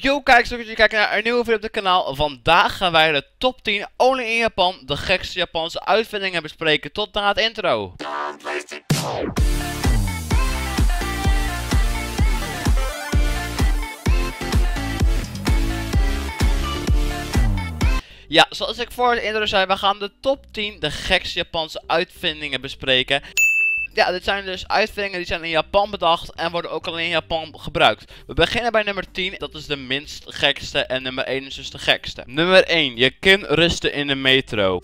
Yo kijkers, leuk dat jullie naar een nieuwe video op het kanaal. Vandaag gaan wij de top 10 only in Japan, de gekste Japanse uitvindingen bespreken tot na het intro. Ja, zoals ik voor het intro zei, we gaan de top 10 de gekste Japanse uitvindingen bespreken. Ja, dit zijn dus uitvindingen die zijn in Japan bedacht en worden ook alleen in Japan gebruikt. We beginnen bij nummer 10, dat is de minst gekste en nummer 1 is dus de gekste. Nummer 1, je kin rusten in de metro.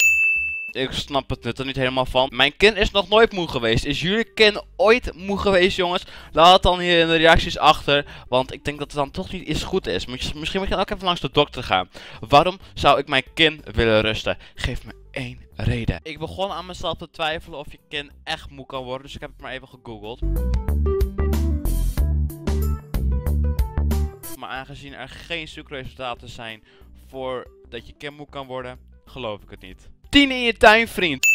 Ik snap het er niet helemaal van. Mijn kin is nog nooit moe geweest. Is jullie kin ooit moe geweest, jongens? Laat het dan hier in de reacties achter. Want ik denk dat het dan toch niet eens goed is. Misschien moet je dan ook even langs de dokter gaan. Waarom zou ik mijn kin willen rusten? Geef me één reden. Ik begon aan mezelf te twijfelen of je kin echt moe kan worden. Dus ik heb het maar even gegoogeld. Maar aangezien er geen zoekresultaten zijn voor dat je kin moe kan worden, geloof ik het niet. 10 in je tuin, vriend.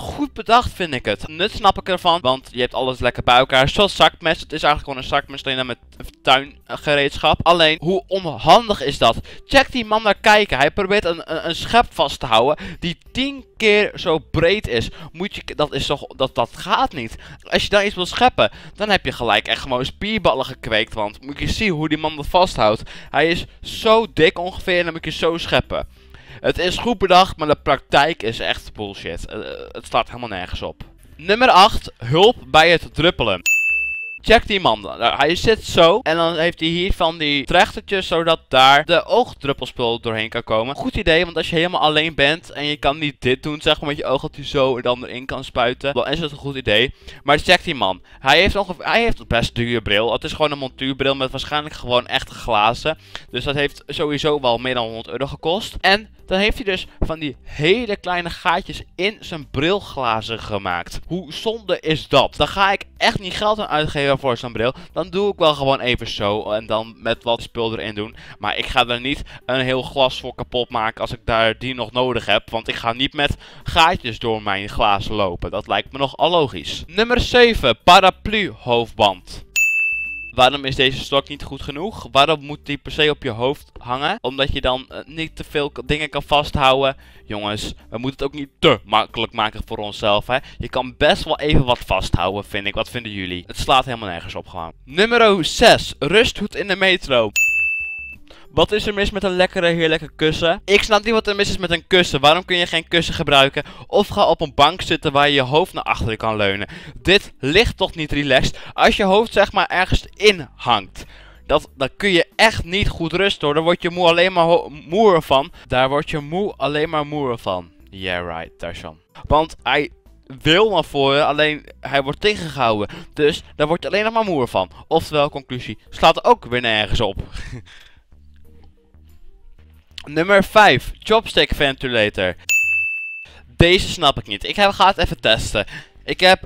Goed bedacht vind ik het. Nut snap ik ervan, want je hebt alles lekker bij elkaar. Zoals zakmes. Het is eigenlijk gewoon een zakmes alleen dan met tuingereedschap. Alleen, hoe onhandig is dat? Check die man naar kijken. Hij probeert een, een, een schep vast te houden die 10 keer zo breed is. Moet je, dat is toch, dat, dat gaat niet. Als je daar iets wil scheppen, dan heb je gelijk echt gewoon spierballen gekweekt. Want moet je zien hoe die man dat vasthoudt. Hij is zo dik ongeveer en dan moet je zo scheppen. Het is goed bedacht, maar de praktijk is echt bullshit. Uh, het staat helemaal nergens op. Nummer 8. Hulp bij het druppelen. Check die man dan. Nou, hij zit zo. En dan heeft hij hier van die trechtertjes. Zodat daar de oogdruppelspul doorheen kan komen. Goed idee. Want als je helemaal alleen bent. En je kan niet dit doen. Zeg maar met je oog dat hij zo er dan erin kan spuiten. Dan is dat een goed idee. Maar check die man. Hij heeft, ongeveer, hij heeft best duur bril. Het is gewoon een montuurbril. Met waarschijnlijk gewoon echt glazen. Dus dat heeft sowieso wel meer dan 100 euro gekost. En dan heeft hij dus van die hele kleine gaatjes in zijn brilglazen gemaakt. Hoe zonde is dat? Dan ga ik echt niet geld aan uitgeven voor zo'n bril. Dan doe ik wel gewoon even zo en dan met wat spul erin doen. Maar ik ga er niet een heel glas voor kapot maken als ik daar die nog nodig heb. Want ik ga niet met gaatjes door mijn glazen lopen. Dat lijkt me nogal logisch. Nummer 7. Paraplu hoofdband. Waarom is deze stok niet goed genoeg? Waarom moet die per se op je hoofd hangen? Omdat je dan uh, niet te veel dingen kan vasthouden. Jongens, we moeten het ook niet te makkelijk maken voor onszelf. Hè? Je kan best wel even wat vasthouden, vind ik. Wat vinden jullie? Het slaat helemaal nergens op gewoon. Nummer 6. Rusthoed in de metro. Wat is er mis met een lekkere, heerlijke kussen? Ik snap niet wat er mis is met een kussen. Waarom kun je geen kussen gebruiken? Of ga op een bank zitten waar je je hoofd naar achteren kan leunen. Dit ligt toch niet relaxed als je hoofd zeg maar ergens in hangt. Dat, dan kun je echt niet goed rusten hoor. Daar word je moe alleen maar moer van. Daar word je moe alleen maar moer van. Yeah right, Tarzan. Want hij wil naar voren, alleen hij wordt tegengehouden. Dus daar word je alleen nog maar moer van. Oftewel, conclusie, slaat ook weer nergens op. Nummer 5. Chopstick Ventilator. Deze snap ik niet. Ik ga het even testen. Ik heb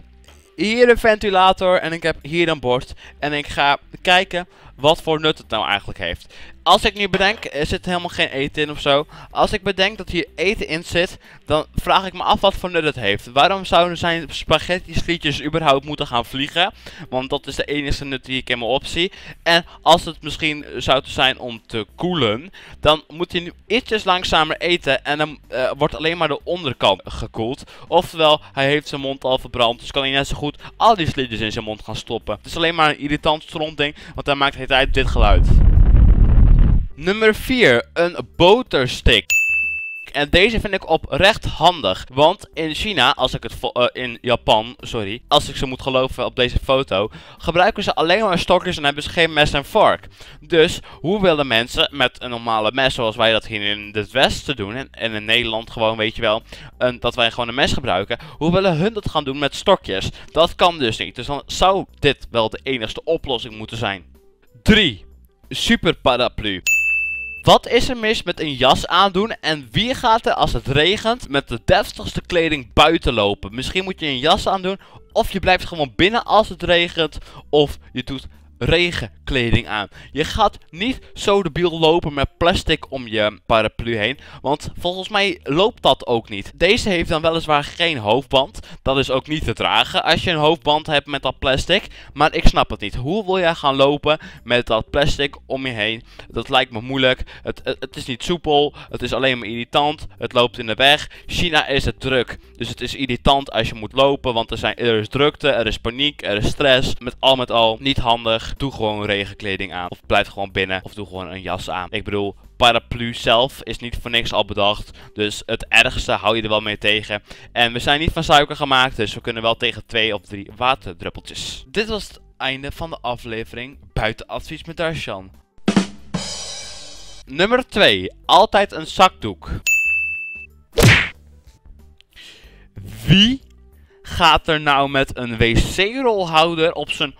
hier een ventilator en ik heb hier een bord. En ik ga kijken wat voor nut het nou eigenlijk heeft. Als ik nu bedenk, er zit helemaal geen eten in of zo. Als ik bedenk dat hier eten in zit, dan vraag ik me af wat voor nut het heeft. Waarom zouden zijn spaghetti slietjes überhaupt moeten gaan vliegen? Want dat is de enige nut die ik in mijn optie. En als het misschien zou zijn om te koelen, dan moet hij nu ietsjes langzamer eten. En dan uh, wordt alleen maar de onderkant gekoeld. Oftewel, hij heeft zijn mond al verbrand. Dus kan hij net zo goed al die slietjes in zijn mond gaan stoppen. Het is alleen maar een irritant strontding, want hij maakt tijd dit geluid. Nummer 4. Een boterstick. En deze vind ik oprecht handig. Want in China, als ik het uh, in Japan, sorry, als ik ze moet geloven op deze foto, gebruiken ze alleen maar stokjes en hebben ze geen mes en vork. Dus hoe willen mensen met een normale mes, zoals wij dat hier in het westen doen, en, in Nederland gewoon, weet je wel, dat wij gewoon een mes gebruiken, hoe willen hun dat gaan doen met stokjes? Dat kan dus niet. Dus dan zou dit wel de enigste oplossing moeten zijn. 3. Super paraplu. Wat is er mis met een jas aandoen en wie gaat er als het regent met de deftigste kleding buiten lopen? Misschien moet je een jas aandoen of je blijft gewoon binnen als het regent of je doet regenkleding aan. Je gaat niet zo debiel lopen met plastic om je paraplu heen. Want volgens mij loopt dat ook niet. Deze heeft dan weliswaar geen hoofdband. Dat is ook niet te dragen als je een hoofdband hebt met dat plastic. Maar ik snap het niet. Hoe wil jij gaan lopen met dat plastic om je heen? Dat lijkt me moeilijk. Het, het, is niet soepel. Het is alleen maar irritant. Het loopt in de weg. China is het druk. Dus het is irritant als je moet lopen. Want er, zijn, er is drukte, er is paniek, er is stress. Met al met al niet handig. Doe gewoon regenkleding aan. Of blijf gewoon binnen. Of doe gewoon een jas aan. Ik bedoel, paraplu zelf is niet voor niks al bedacht. Dus het ergste hou je er wel mee tegen. En we zijn niet van suiker gemaakt. Dus we kunnen wel tegen twee of drie waterdruppeltjes. Dit was het einde van de aflevering. Buiten advies met Darshan. Nummer 2. Altijd een zakdoek. Wie gaat er nou met een wc-rolhouder op zijn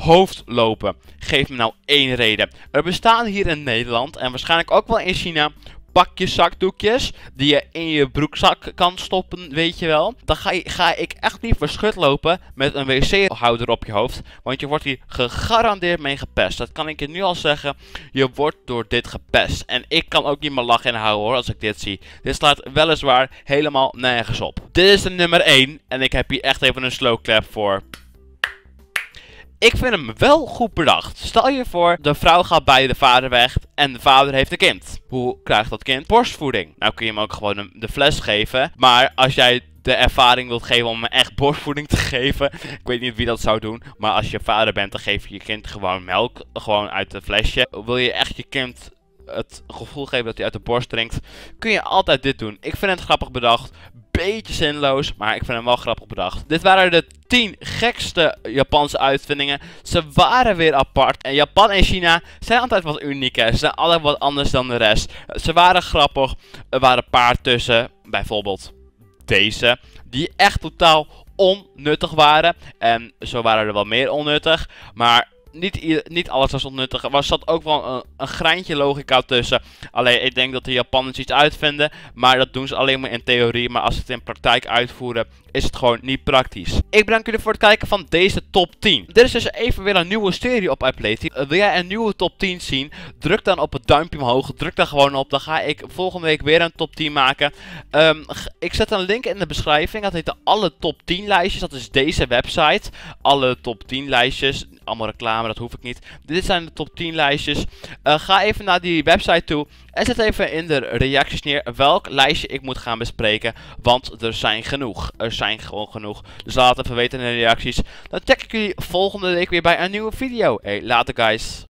hoofd lopen? Geef me nou één reden. Er bestaan hier in Nederland en waarschijnlijk ook wel in China pakje zakdoekjes die je in je broekzak kan stoppen, weet je wel. Dan ga, je, ga ik echt niet verschut lopen met een wc-houder op je hoofd. Want je wordt hier gegarandeerd mee gepest. Dat kan ik je nu al zeggen. Je wordt door dit gepest. En ik kan ook niet meer lachen houden hoor, als ik dit zie. Dit slaat weliswaar helemaal nergens op. Dit is de nummer 1. En ik heb hier echt even een slow clap voor. Ik vind hem wel goed bedacht. Stel je voor, de vrouw gaat bij de vader weg en de vader heeft een kind. Hoe krijgt dat kind? Borstvoeding. Nou kun je hem ook gewoon de fles geven. Maar als jij de ervaring wilt geven om echt borstvoeding te geven. Ik weet niet wie dat zou doen. Maar als je vader bent, dan geef je je kind gewoon melk. Gewoon uit het flesje. Wil je echt je kind het gevoel geven dat hij uit de borst drinkt, kun je altijd dit doen. Ik vind het grappig bedacht beetje zinloos, maar ik vind hem wel grappig bedacht. Dit waren de 10 gekste Japanse uitvindingen. Ze waren weer apart. En Japan en China zijn altijd wat uniek. Hè. Ze zijn altijd wat anders dan de rest. Ze waren grappig. Er waren paar tussen. Bijvoorbeeld deze. Die echt totaal onnuttig waren. En zo waren er wel meer onnuttig. Maar niet, niet alles was onnuttig. Er zat ook wel een, een greintje logica tussen. Alleen ik denk dat de Japanners iets uitvinden. Maar dat doen ze alleen maar in theorie. Maar als ze het in praktijk uitvoeren, is het gewoon niet praktisch. Ik bedank jullie voor het kijken van deze top 10. Dit is dus even weer een nieuwe serie op iPlayteam. Wil jij een nieuwe top 10 zien? Druk dan op het duimpje omhoog. Druk daar gewoon op. Dan ga ik volgende week weer een top 10 maken. Um, ik zet een link in de beschrijving. Dat heet de alle top 10 lijstjes. Dat is deze website. Alle top 10 lijstjes allemaal reclame, dat hoef ik niet. Dit zijn de top 10 lijstjes. Uh, ga even naar die website toe en zet even in de reacties neer welk lijstje ik moet gaan bespreken. Want er zijn genoeg. Er zijn gewoon genoeg. Dus laat even weten in de reacties. Dan check ik jullie volgende week weer bij een nieuwe video. Hey, later guys.